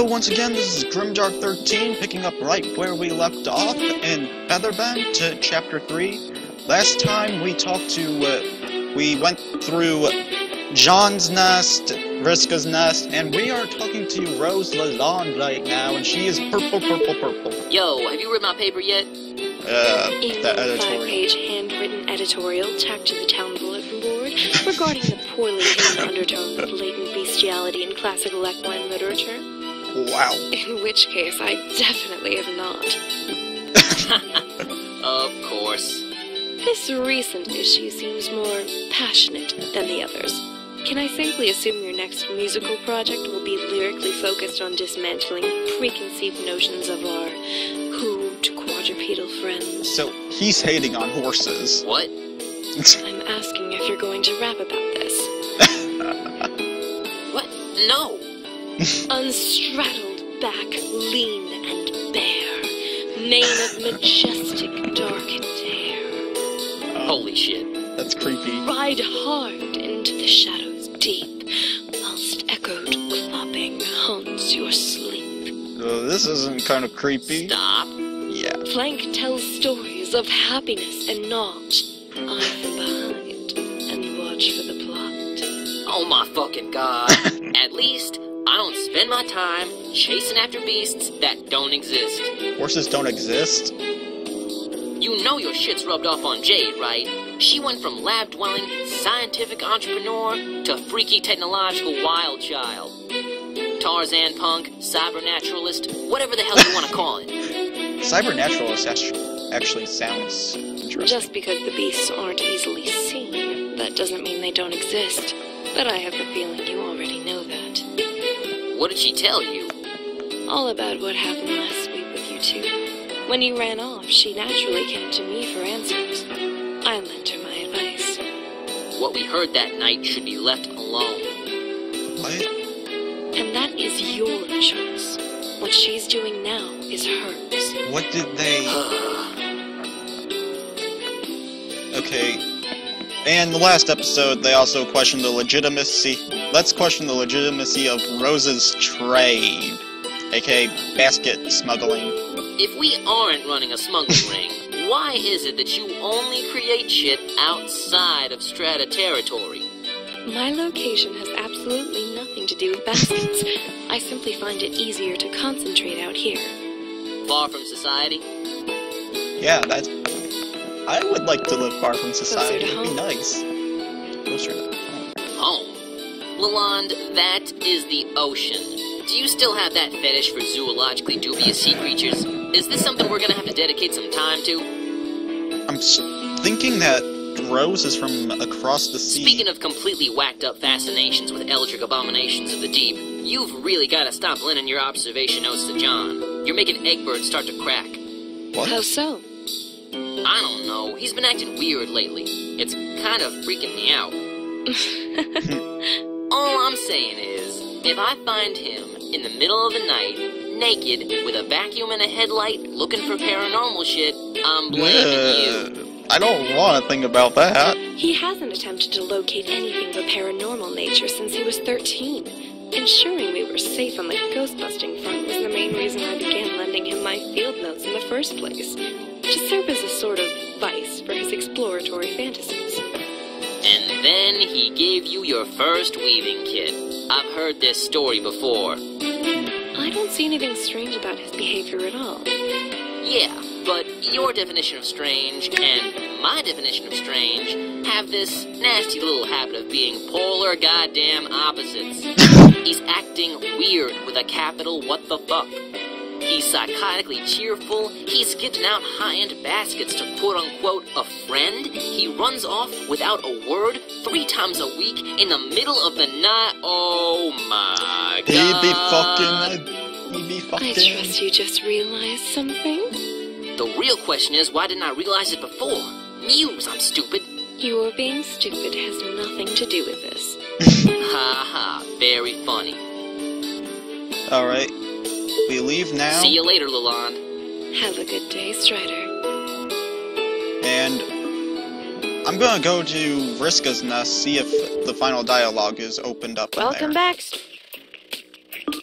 Hello once again, this is Grimdark13, picking up right where we left off in Featherbent to Chapter 3. Last time we talked to, uh, we went through John's nest, Vriska's nest, and we are talking to Rose Lalonde right now, and she is purple, purple, purple. Yo, have you read my paper yet? Uh, In the the editorial. five-page handwritten editorial tacked to the town bulletin board regarding the poorly hidden undertones of latent bestiality in classical equine literature, Wow. in which case I definitely have not. Of course. This recent issue seems more passionate than the others. Can I safely assume your next musical project will be lyrically focused on dismantling preconceived notions of our hooved quadrupedal friends? So, he's hating on horses. What? I'm asking if you're going to rap about this. What? No. Unstraddled back, lean and bare, mane of majestic darkened hair. Holy shit. That's creepy. Ride hard into the shadows deep, whilst echoed clopping haunts your sleep. Uh, this isn't kind of creepy. Stop. Yeah. Flank tells stories of happiness and not. Eye from behind and watch for the plot. Oh my fucking god. At least, I don't spend my time chasing after beasts that don't exist. Horses don't exist? You know your shit's rubbed off on Jade, right? She went from lab dwelling scientific entrepreneur to freaky technological wild child. Tarzan punk, cybernaturalist, whatever the hell you want to call it. Cybernaturalist actu- actually sounds interesting. Just because the beasts aren't easily seen, that doesn't mean they don't exist. But I have the feeling you already know that. What did she tell you? All about what happened last week with you two. When you ran off, she naturally came to me for answers. I lent her my advice. What we heard that night should be left alone. What? And that is your choice. What she's doing now is hers. What did they... Okay. And the last episode, they also questioned the legitimacy... Let's question the legitimacy of Rose's trade. aka basket smuggling. If we aren't running a smuggling ring, why is it that you only create shit outside of strata territory? My location has absolutely nothing to do with baskets. I simply find it easier to concentrate out here. Far from society? Yeah, that's... I would like to live far from society. It'd be nice. Closer to home. Home. Lalonde, that is the ocean. Do you still have that fetish for zoologically dubious sea creatures? Is this something we're gonna have to dedicate some time to? I'm thinking that Rose is from across the sea. Speaking of completely whacked up fascinations with eldritch abominations of the deep, you've really gotta stop lending your observation notes to John. You're making Egbert start to crack. What? How so? I don't know, he's been acting weird lately. It's kind of freaking me out. All I'm saying is, if I find him in the middle of the night, naked, with a vacuum and a headlight, looking for paranormal shit, I'm blaming you. I don't want to think about that. He hasn't attempted to locate anything of a paranormal nature since he was 13. Ensuring we were safe on the ghost busting front was the main reason I began lending him my field notes in the first place. To serve as a sort of vice for his exploratory fantasies. And then he gave you your first weaving kit. I've heard this story before. I don't see anything strange about his behavior at all. Yeah, but your definition of strange and my definition of strange have this nasty little habit of being polar goddamn opposites. He's acting weird with a capital what the fuck. He's psychotically cheerful. He's giving out high-end baskets to quote-unquote a friend. He runs off without a word three times a week in the middle of the night. Oh my god. He god. be fucking. He be fucking. I fucking. trust you just realized something. The real question is, why didn't I realize it before? Muse, I'm stupid. Your being stupid has nothing to do with this. Ha ha, very funny. Alright. We leave now. See you later, Lalonde. Have a good day, Strider. And I'm gonna go to Vriska's nest, see if the final dialogue is opened up Welcome there. back.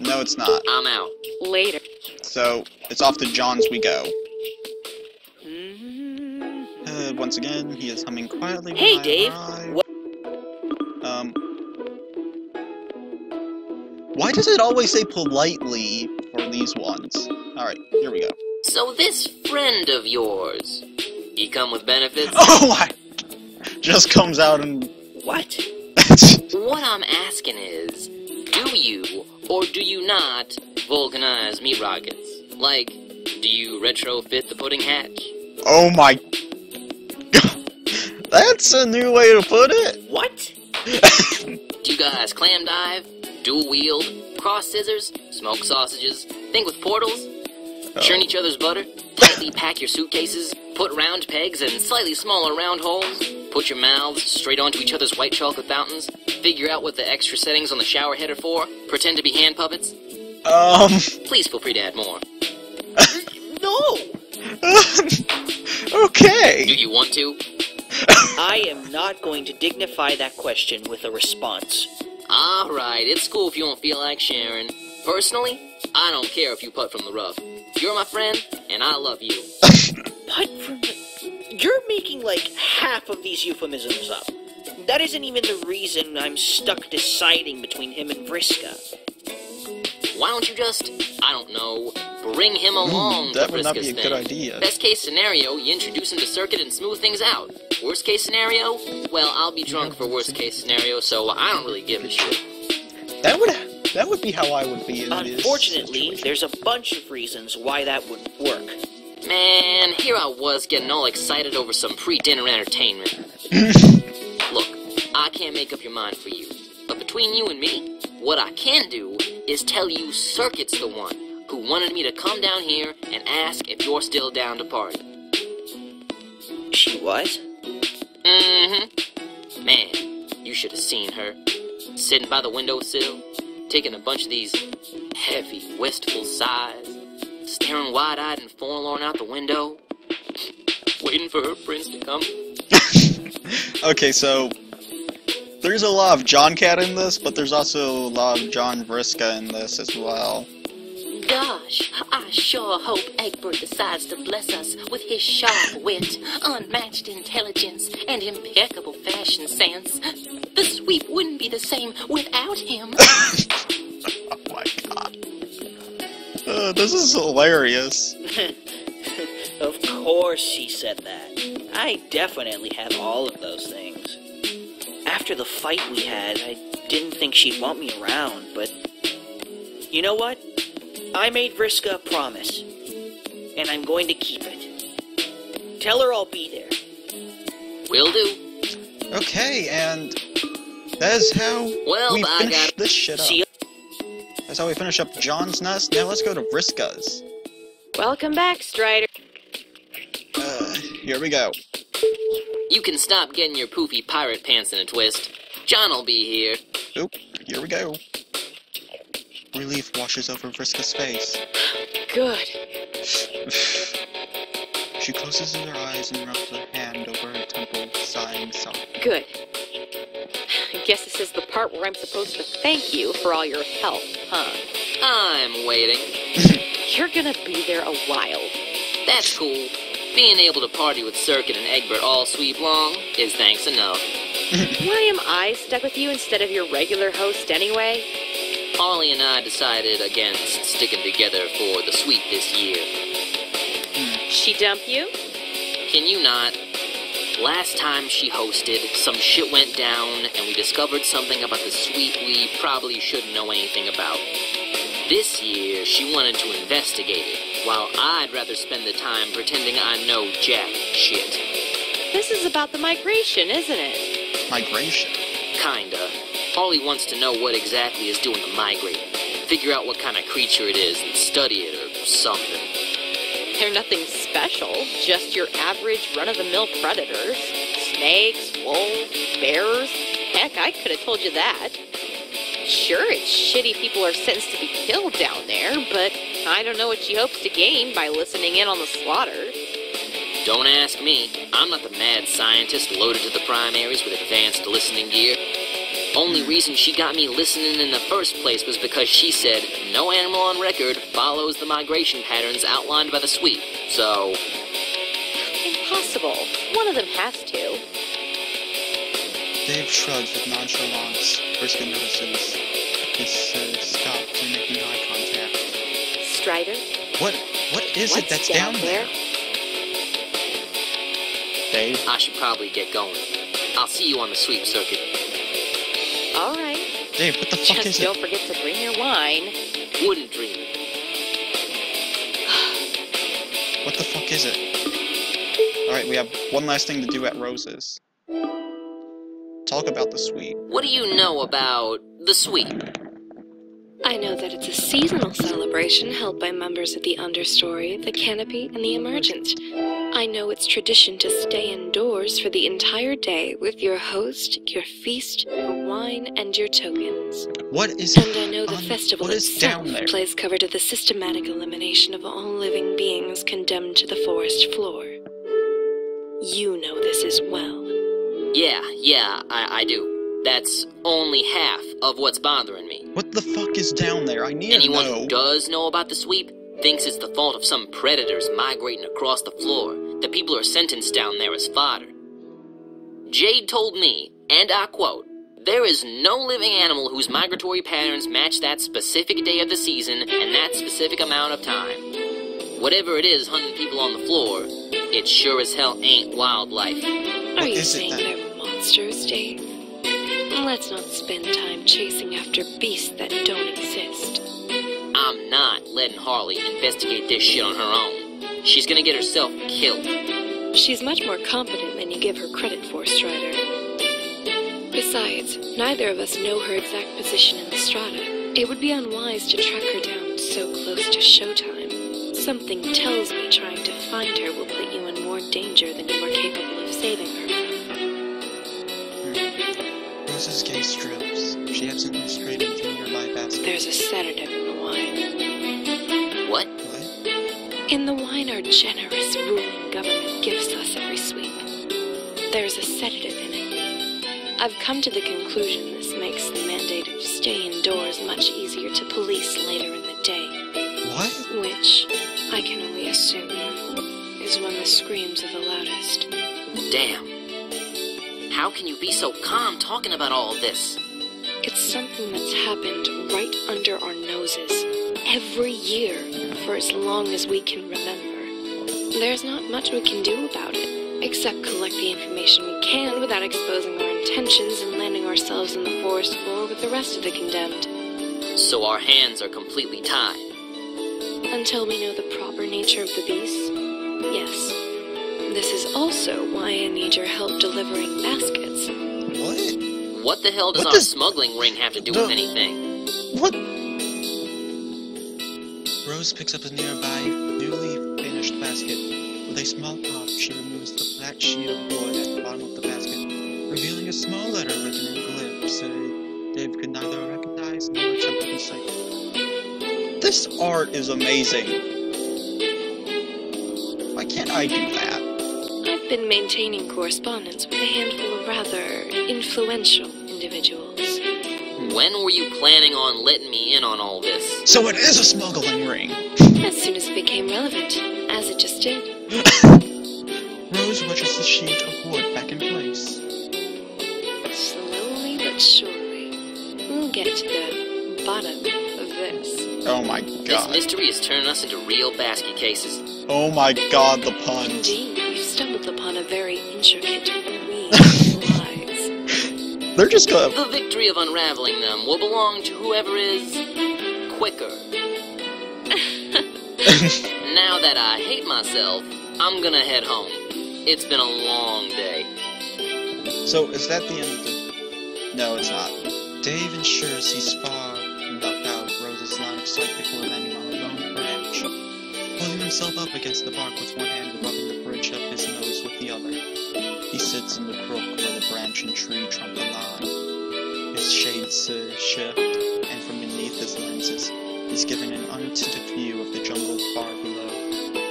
No, No, it's not. I'm out. Later. So it's off to John's we go. Uh, once again, he is humming quietly. Hey, Dave. Um. Why does it always say politely for these ones? Alright, here we go. So this friend of yours, he come with benefits? Oh my! Just comes out and. What? What I'm asking is, do you or do you not vulcanize meat rockets? Like, do you retrofit the pudding hatch? oh my. That's a new way to put it. What? Do you guys clam dive, dual wield, cross scissors, smoke sausages, think with portals, churn each other's butter, tightly pack your suitcases, put round pegs in slightly smaller round holes, put your mouths straight onto each other's white chocolate fountains, figure out what the extra settings on the shower head are for, pretend to be hand puppets? Um. Please feel free to add more. No! okay. Do you want to? I am not going to dignify that question with a response. Alright, it's cool if you don't feel like sharing. Personally, I don't care if you putt from the rough. You're my friend, and I love you. What from the... You're making like half of these euphemisms up. That isn't even the reason I'm stuck deciding between him and Vriska. Why don't you just, I don't know, bring him along Hmm, that to would not be a thing? good idea. Best case scenario, you introduce him to circuit and smooth things out. Worst case scenario, well, I'll be drunk for worst case scenario, so I don't really give a shit. That would that would be how I would be in this Unfortunately, there's a bunch of reasons why that wouldn't work. Man, here I was getting all excited over some pre-dinner entertainment. Look, I can't make up your mind for you. But between you and me, what I can do is tell you Circuit's the one who wanted me to come down here and ask if you're still down to party. She was? Mm-hmm. Man, you should have seen her. Sitting by the windowsill, taking a bunch of these heavy, wistful sighs, staring wide-eyed and forlorn out the window, waiting for her prince to come. Okay, so there's a lot of John Cat in this, but there's also a lot of John Vriska in this as well. Gosh, I sure hope Egbert decides to bless us with his sharp wit, unmatched intelligence, and impeccable fashion sense. The sweep wouldn't be the same without him. Oh my god. Uh, this is hilarious. Of course she said that. I definitely have all of those things. After the fight we had, I didn't think she'd want me around, but. You know what? I made Vriska a promise, and I'm going to keep it. Tell her I'll be there. Will do. Okay, and that is how Well, we finish this shit up. See. That's how we finish up John's Nest. Now let's go to Vriska's. Welcome back, Strider. Uh, here we go. You can stop getting your poofy pirate pants in a twist. John'll be here. Oop, here we go. Relief washes over Vriska's face. Good. She closes her eyes and rubs her hand over her temple, sighing softly. Good. I guess this is the part where I'm supposed to thank you for all your help, huh? I'm waiting. You're gonna be there a while. That's cool. Being able to party with Circuit and Egbert all sweep long is thanks enough. Why am I stuck with you instead of your regular host anyway? Polly and I decided against sticking together for the sweep this year. She dump you? Can you not? Last time she hosted, some shit went down, and we discovered something about the sweep we probably shouldn't know anything about. This year, she wanted to investigate it, while I'd rather spend the time pretending I know jack shit. This is about the migration, isn't it? Migration. Kinda. Polly wants to know what exactly is doing the migrating. Figure out what kind of creature it is and study it or something. They're nothing special, just your average run of the mill predators. Snakes, wolves, bears. Heck, I could have told you that. Sure, it's shitty people are sentenced to be killed down there, but I don't know what she hopes to gain by listening in on the slaughter. Don't ask me. I'm not the mad scientist loaded to the primaries with advanced listening gear. Only reason she got me listening in the first place was because she said no animal on record follows the migration patterns outlined by the sweep. So, Impossible. One of them has to. Dave shrugs with nonchalance. Vriska notices his uh, stopped and making eye contact. Strider? What? What is What's it that's down, there? Dave? I should probably get going. I'll see you on the sweep circuit. All right. Dave, what the fuck Just is don't it? forget to bring your wine. Wouldn't dream. What the fuck is it? Alright, we have one last thing to do at Rose's. Talk about the sweep. What do you know about the sweep? I know that it's a seasonal celebration held by members of the understory, the canopy, and the emergent. I know it's tradition to stay indoors for the entire day with your host, your feast, your wine, and your tokens. What is And I know the on- festival itself plays cover to the systematic elimination of all living beings condemned to the forest floor. You know this as well. Yeah, yeah, I, I do. That's only half of what's bothering me. What the fuck is down there? I need Anyone to know. Anyone who does know about the sweep thinks it's the fault of some predators migrating across the floor. The people are sentenced down there as fodder. Jade told me, and I quote, there is no living animal whose migratory patterns match that specific day of the season and that specific amount of time. Whatever it is hunting people on the floor, it sure as hell ain't wildlife. Are you saying then? they're monsters, Dave? Let's not spend time chasing after beasts that don't exist. I'm not letting Harley investigate this shit on her own. She's gonna get herself killed. She's much more competent than you give her credit for, Strider. Besides, neither of us know her exact position in the strata. It would be unwise to track her down so close to showtime. Something tells me trying to find her will put you in more danger than you are capable of saving her from. Rose's gaze strips. She absently strayed into a nearby basket. There's a sedative in the wine. What? What? In the wine our generous ruling government gives us every sweep. There's a sedative in it. I've come to the conclusion this makes the mandate of stay indoors much easier to police later in the day, What? which I can only assume is when the screams are the loudest. Damn. How can you be so calm talking about all this? It's something that's happened right under our noses every year for as long as we can remember. There's not much we can do about it, except collect the information we can without exposing our intentions and landing ourselves in the forest floor with the rest of the condemned. So our hands are completely tied. Until we know the proper nature of the beast, yes. This is also why I need your help delivering baskets. What? What the hell does What our does- smuggling ring have to do No. with anything? What? Rose picks up a nearby, newly finished basket. With a small pop, she removes the flat sheet of wood at the bottom of the basket, revealing a small letter written in glyphs uh, Dave could neither recognize nor attempt to decipher. This art is amazing. Why can't I do that? I've been maintaining correspondence with a handful of rather influential individuals. When were you planning on letting me in on all this? So it is a smuggling ring. As soon as it became relevant, as it just did. Rose wedges the sheet of wood back in place. Slowly but surely, we'll get to the bottom of this. Oh my god. This mystery is turning us into real basket cases. Oh my god, the puns. Indeed, we've stumbled upon a very intricate weave of lies. They're just gonna. The victory of unraveling them will belong to whoever is quicker. Now that I hate myself, I'm gonna head home. It's been a long day. So is that the end of the? No, it's not. Dave ensures he's far enough out of Rose's line of sight before landing on a lone branch, pulling himself up against the bark with one hand and rubbing the bridge of his nose with the other. Sits in the crook where the branch and tree trunk align. His shades shift, and from beneath his lenses, he's given an untinted view of the jungle far below.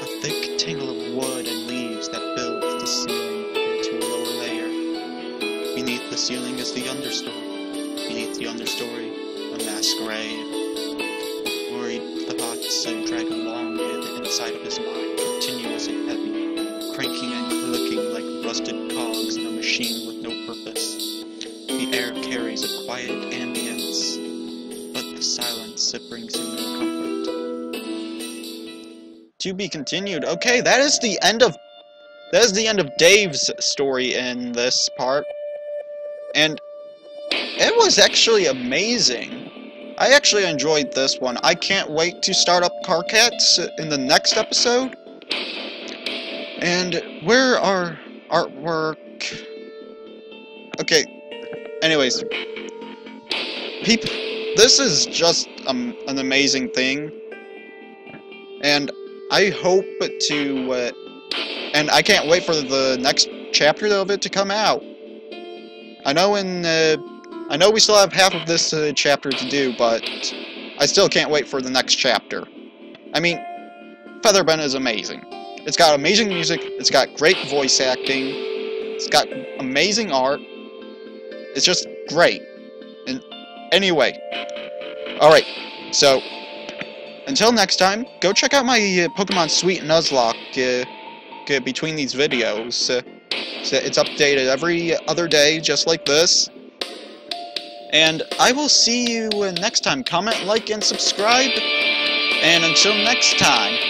A thick tangle of wood and leaves that builds the ceiling into a lower layer. Beneath the ceiling is the understory, Beneath the understory, a masquerade, worried the thoughts drag along the inside of his mind, quiet ambience, but the silence it brings him no comfort. To be continued. Okay, that is the end of that is the end of Dave's story in this part. And it was actually amazing. I actually enjoyed this one. I can't wait to start up Karkat's in the next episode. And where are artwork? Okay. Anyways, people, this is just um, an amazing thing, and I hope to, uh, and I can't wait for the next chapter of it to come out. I know in, uh, I know we still have half of this uh, chapter to do, but I still can't wait for the next chapter. I mean, Featherbent is amazing. It's got amazing music, it's got great voice acting, it's got amazing art, it's just great. And anyway, alright, so until next time, go check out my uh, Pokemon Sweet Nuzlocke uh, between these videos. Uh, so it's updated every other day, just like this. And I will see you next time. Comment, like, and subscribe. And until next time.